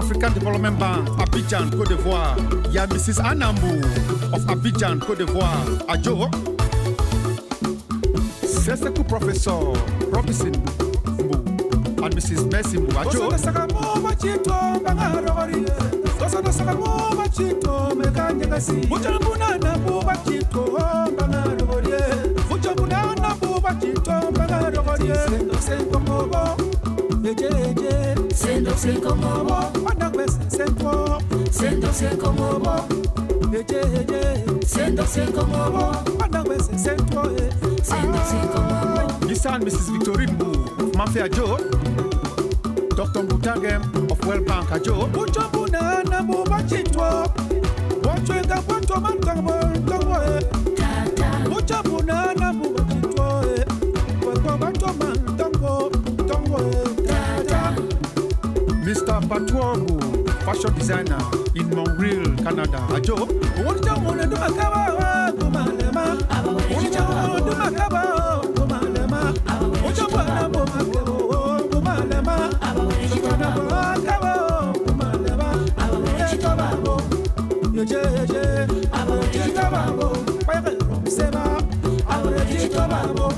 African Development Bank, Abidjan, Côte d'Ivoire. Il Mrs. Anambou of Abidjan, Côte d'Ivoire. C'est ce que Robinson Mbu and Mrs. Mercy bangarori senkomobo ejeje Sendo senkomobo, banakwese sento sendo senkomobo, ejeje sendo senkomobo, banakwese sento sendo senkomobo. Mr. and Mrs. Victorine Mbu of Mafia Adjo. Dr. Mbutangem of Well Bank Adjo. muchambunana buba chito wachwenga bwato mantango ntango eh. Tata, Uchabunana mubachitwoe Mr. Patuogu, fashion designer in Montreal, Canada. Yeje yeje Uwanja babo Payake Seba Uwanja babo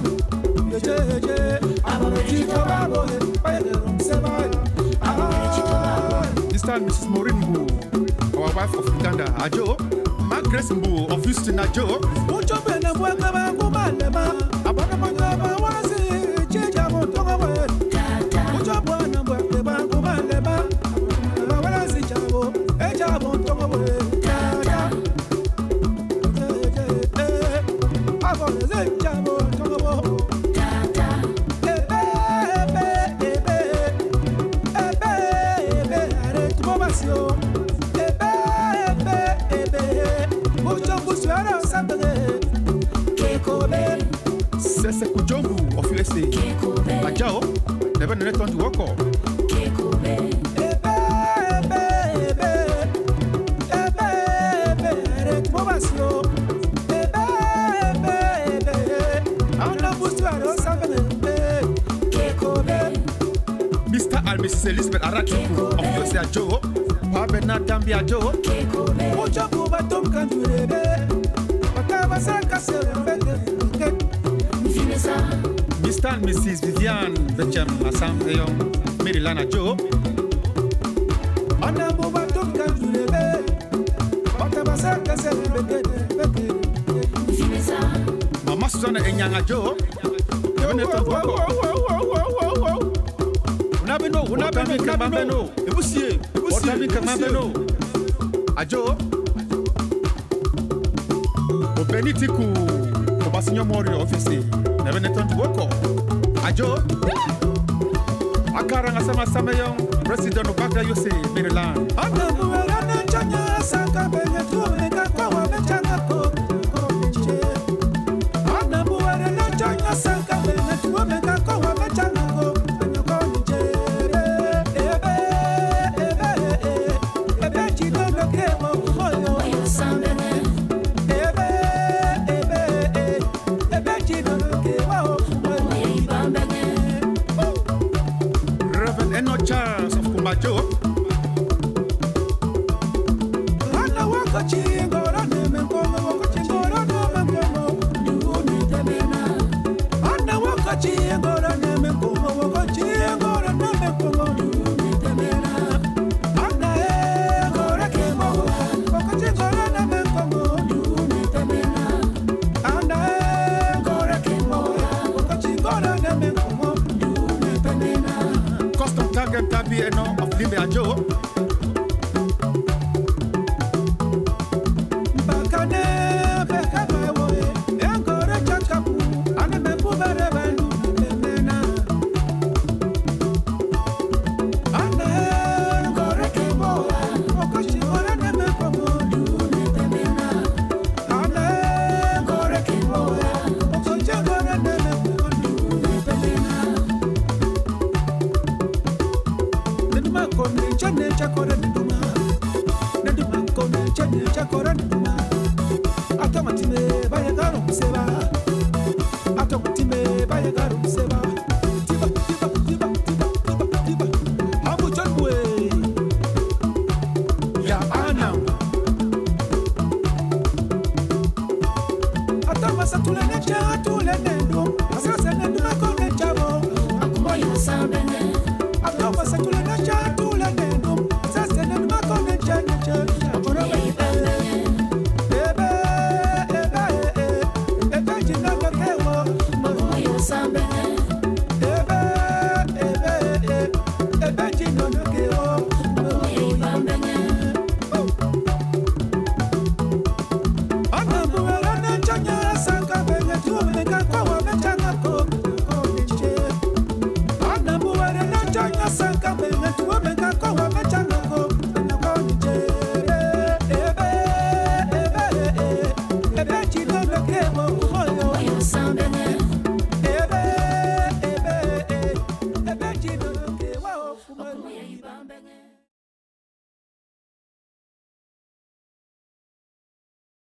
Mrs. Maureen Mbu, our wife of Uganda. Adjo. Margaret Mbu of Houston. Adjo. Sese Kujongu of USA. kekobe, Adjo. Never net on to work off. kekobe, kekobe, Mr. and Mrs. Elizabeth Aratuku of USA. Adjo. Pa Bernard Dambi Adjo. kekobe, mfinesa, Mr. and Mrs. Vivian Bechem Assam Eyong. Maryland Adjo. mfinesa, Mama Susanna Enyang Adjo. Never net on to work off. wunabinu kababeno ebusie wọtabi kamabeno ajo. Obeni tiku. Obasinyɔmɔri ɔfisi nabinetɔn wokɔ ajo. Akara ngasamasameyɔn president obada yose maryland. ọ̀nà ìmúwẹ̀rẹ̀ ní jọ́nyà sàkàbẹ̀yẹ̀ tó mi kakọ̀ wà mí jẹ́. macho. Rana wako chingora nemenkomo wako chingora nomenkomo niuni tenena rana wako chingora gobierno. chakorenduma neduma kone chenye chakorenduma atomatime bayegaro museba atomatime bayegaro tiba tiba tiba tiba tiba tiba abuchonwe ya ana atamasa tulene cha tulene ndo asasene ndo kone chabo akumboyo sabene atamasa tulene